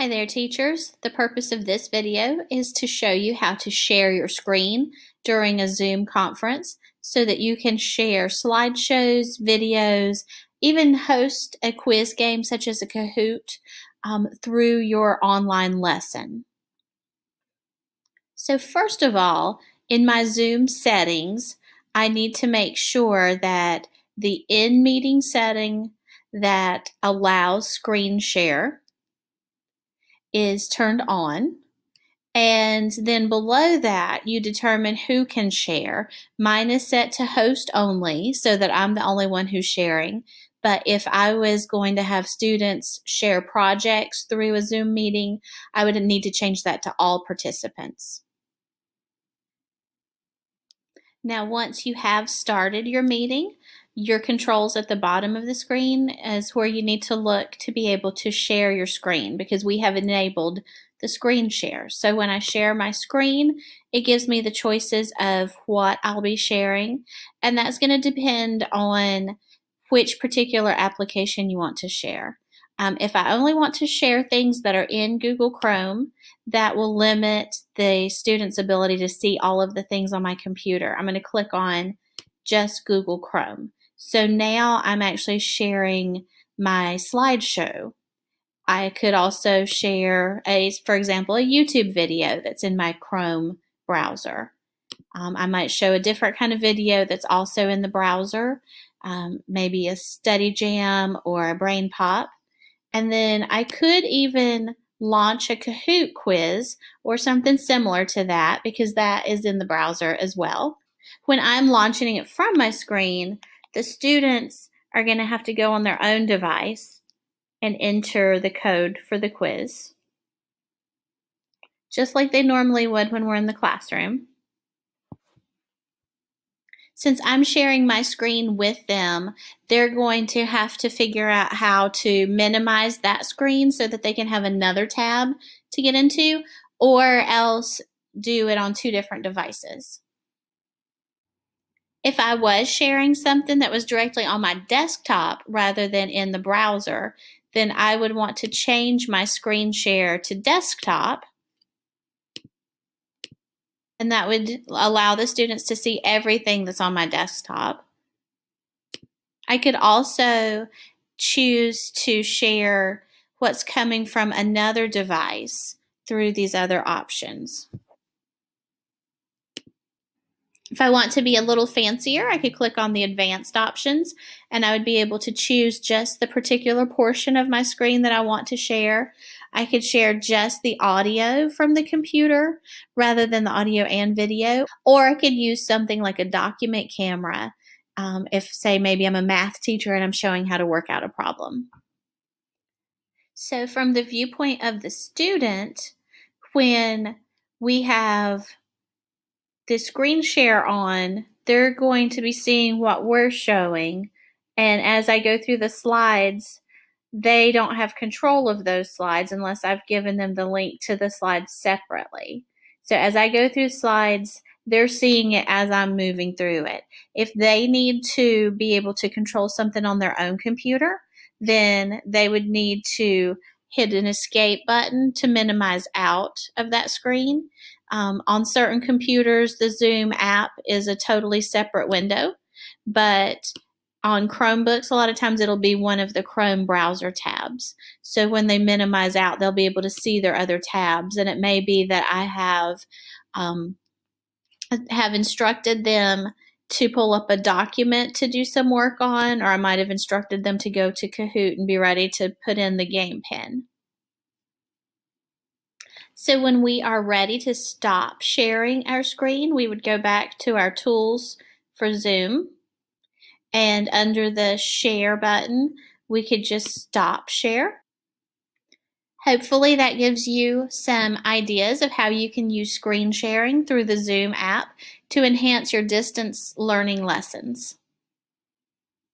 Hi there teachers. The purpose of this video is to show you how to share your screen during a Zoom conference so that you can share slideshows, videos, even host a quiz game such as a Kahoot um, through your online lesson. So first of all, in my Zoom settings, I need to make sure that the in meeting setting that allows screen share is turned on. And then below that, you determine who can share. Mine is set to host only so that I'm the only one who's sharing. But if I was going to have students share projects through a Zoom meeting, I would need to change that to all participants. Now, once you have started your meeting, your controls at the bottom of the screen is where you need to look to be able to share your screen because we have enabled the screen share. So when I share my screen, it gives me the choices of what I'll be sharing, and that's going to depend on which particular application you want to share. Um, if I only want to share things that are in Google Chrome, that will limit the student's ability to see all of the things on my computer. I'm going to click on just Google Chrome. So now I'm actually sharing my slideshow. I could also share a, for example, a YouTube video that's in my Chrome browser. Um, I might show a different kind of video that's also in the browser, um, maybe a study jam or a BrainPOP. And then I could even launch a Kahoot quiz or something similar to that because that is in the browser as well. When I'm launching it from my screen, the students are going to have to go on their own device and enter the code for the quiz, just like they normally would when we're in the classroom. Since I'm sharing my screen with them, they're going to have to figure out how to minimize that screen so that they can have another tab to get into, or else do it on two different devices. If I was sharing something that was directly on my desktop rather than in the browser, then I would want to change my screen share to desktop. And that would allow the students to see everything that's on my desktop. I could also choose to share what's coming from another device through these other options. If I want to be a little fancier, I could click on the advanced options and I would be able to choose just the particular portion of my screen that I want to share. I could share just the audio from the computer rather than the audio and video, or I could use something like a document camera um, if, say, maybe I'm a math teacher and I'm showing how to work out a problem. So, from the viewpoint of the student, when we have the screen share on, they're going to be seeing what we're showing. And as I go through the slides, they don't have control of those slides unless I've given them the link to the slides separately. So as I go through slides, they're seeing it as I'm moving through it. If they need to be able to control something on their own computer, then they would need to hit an escape button to minimize out of that screen. Um, on certain computers, the Zoom app is a totally separate window, but on Chromebooks, a lot of times it'll be one of the Chrome browser tabs. So when they minimize out, they'll be able to see their other tabs. And it may be that I have um, have instructed them to pull up a document to do some work on, or I might have instructed them to go to Kahoot and be ready to put in the game pin. So when we are ready to stop sharing our screen, we would go back to our tools for Zoom. And under the share button, we could just stop share. Hopefully that gives you some ideas of how you can use screen sharing through the Zoom app to enhance your distance learning lessons.